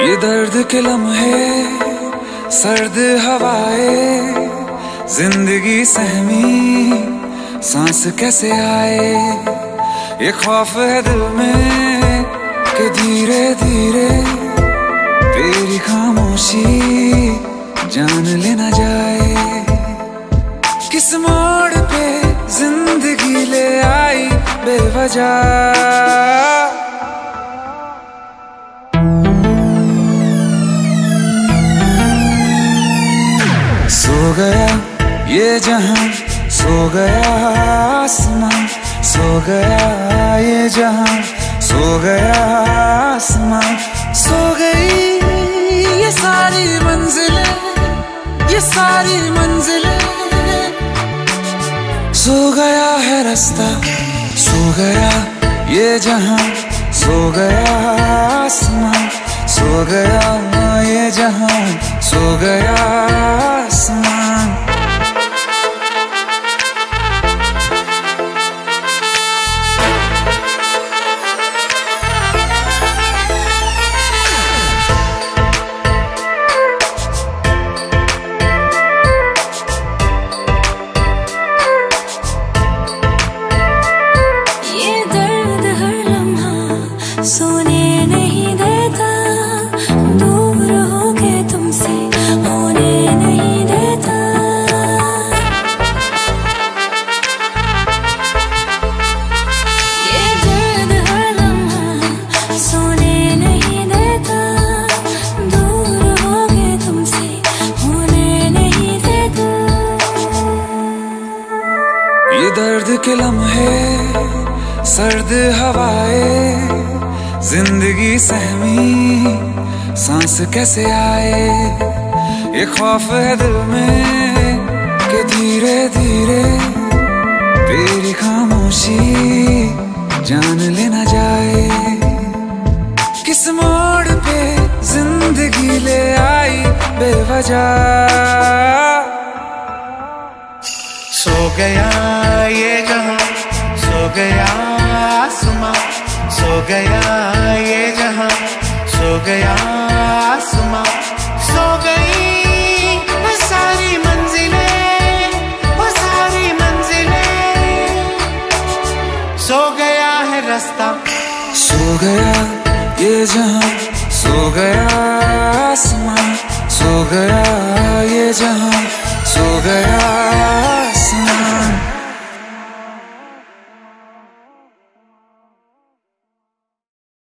दर्द के लम्हे, सर्द हवाए, ज़िंदगी सहमी, सांस कैसे आए? ये खौफ है दिल में कि धीरे धीरे तेरी खामोशी जान लेना जाए। किस मोड़ पे ज़िंदगी ले आई बेवजह? गया, ये जहाँ सो गया आसमां, सो गया ये जहाँ सो गया आसमां, सो गई ये सारी मंजिलें, ये सारी मंजिलें। सो गया है रास्ता, सो गया ये जहाँ, सो गया आसमां, सो गया ये जहाँ, सो गया smile. दर्द के लम्हे, सर्द हवाए, ज़िंदगी सहमी, सांस कैसे आए? ये खौफ है दिल में कि धीरे धीरे तेरी खामोशी जान लेना जाए। किस मोड़ पे ज़िंदगी ले आई बेवजह? सो गया ये जहाँ सो गया आसमां, सो गया ये जहाँ सो गया आसमां, सो गई सारी मंजिलें सारी मंजिलें। सो गया है रास्ता, सो गया ये जहाँ सो गया